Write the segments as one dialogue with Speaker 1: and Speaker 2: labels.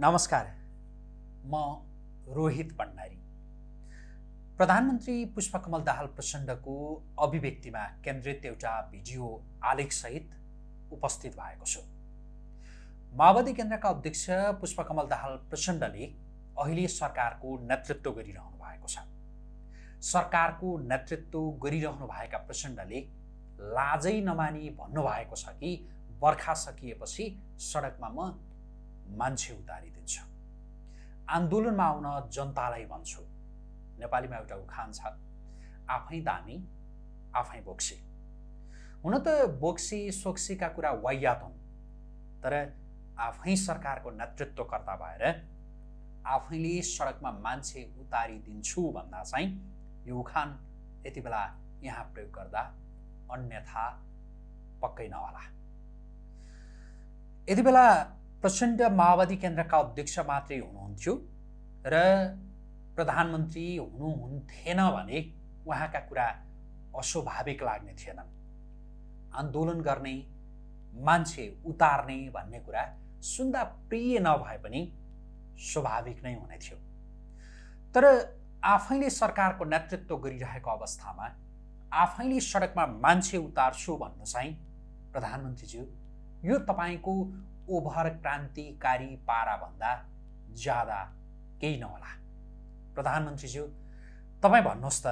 Speaker 1: नमस्कार। म रोहित भण्डारी। प्रधानमन्त्री पुष्पकमल दाहाल प्रचण्डको अभिव्यक्तिमा केन्द्रित एउटा भिडियो आलेखसहित उपस्थित भएको छु। माओवादी केन्द्रका अध्यक्ष पुष्पकमल दाहाल प्रचण्डले अहिले सरकारको नेतृत्व गरिरहनु भएको छ। सरकारको नेतृत्व गरिरहनु भएका प्रचण्डले लाजै नमानी भन्नुभएको छ कि बर्खा सकिएपछि सडकमा म मान्छे उतारिदिन्छु। आन्दोलनमा आउन जनतालाई भन्छु। नेपालीमा एउटा उखान छ आफै दामी आफै बोक्सी। हुन त बोक्सी सोक्सीका कुरा वाइयात हुन् तर आफै सरकारको नेतृत्वकर्ता भएर आफैले सडकमा मान्छे उतारिदिन्छु भन्दा चाहिँ यो उखान यति बेला यहाँ प्रयोग गर्दा अन्यथा पक्कै नहोला। यति बेला प्रचण्ड माओवादी केन्द्रका अध्यक्ष मात्रै हुनुहुन्थ्यो र प्रधानमन्त्री हुनुहुन्थेन भने उहाँका कुरा अस्वाभाविक लाग्ने थिएनन् आन्दोलन गर्ने मान्छे उतार्ने भन्ने कुरा सुन्दा प्रिय नभए पनि स्वाभाविक नै हुने थियो। तर आफैले सरकारको नेतृत्व गरिरहेको अवस्थामा आफैले सडकमा मान्छे उतार्छु भन्नु चाहिँ प्रधानमन्त्रीज्यू यो तपाईँको ओभर क्रान्तिकारी पाराभन्दा ज्यादा केही नहोला। प्रधानमन्त्रीज्यू तपाईँ भन्नुहोस् त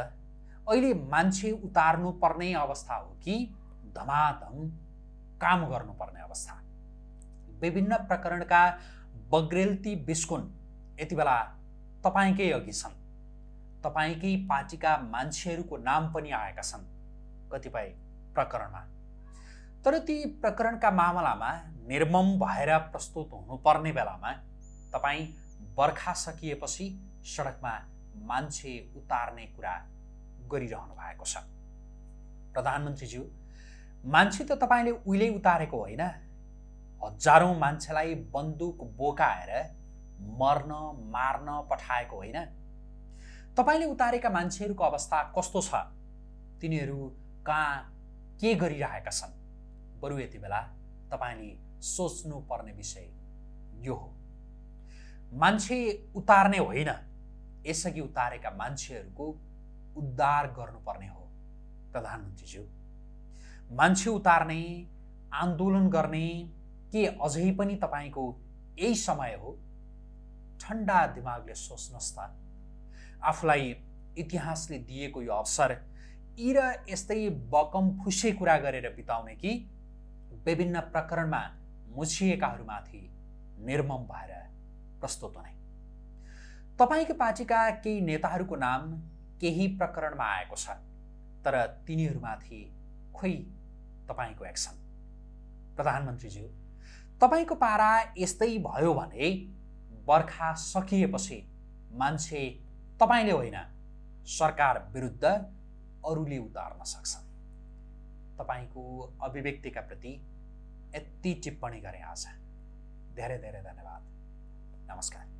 Speaker 1: अहिले मान्छे उतार्नु पर्ने अवस्था हो कि धमाधम काम गर्नुपर्ने अवस्था? विभिन्न प्रकरणका बग्रेल्ती बिस्कुन यति बेला तपाईँकै अघि छन्। तपाईँकै पार्टीका मान्छेहरूको नाम पनि आएका छन् कतिपय प्रकरणमा। तर ती प्रकरणका मामलामा निर्मम भएर प्रस्तुत हुनुपर्ने बेलामा तपाईँ बर्खा सकिएपछि सडकमा मान्छे उतार्ने कुरा गरिरहनु भएको छ। प्रधानमन्त्रीज्यू मान्छे त तपाईँले उहिल्यै उतारेको होइन। हजारौँ मान्छेलाई बन्दुक बोकाएर मर्न मार्न पठाएको होइन। तपाईँले उतारेका मान्छेहरूको अवस्था कस्तो छ? तिनीहरू कहाँ के गरिरहेका छन्? बरु यति बेला तपाईँले सोच्नुपर्ने विषय यो हो। मान्छे उतार्ने होइन यसअघि उतारेका मान्छेहरूको उद्धार गर्नुपर्ने हो प्रधानमन्त्रीज्यू मान्छे उतार्ने आन्दोलन गर्ने के अझै पनि तपाईँको यही समय हो ठन्डा दिमागले सोच्नुहोस् त। आफूलाई इतिहासले दिएको यो अवसर यी र यस्तै बकम फुसे कुरा गरेर बिताउने कि विभिन्न प्रकरणमा मुछिएकाहरूमाथि निर्मम भएर प्रस्तुत हुने। तपाईँको पार्टीका केही नेताहरूको नाम केही प्रकरणमा आएको छ तर तिनीहरूमाथि खोइ तपाईँको एक्सन। प्रधानमन्त्रीज्यू तपाईँको पारा यस्तै भयो भने बर्खा सकिएपछि मान्छे तपाईँले होइन सरकार विरुद्ध अरूले उतार्न सक्छन्। तपाईँको अभिव्यक्तिका प्रति यति टिप्पणी गरेँ आज धेरै धेरै धन्यवाद। नमस्कार।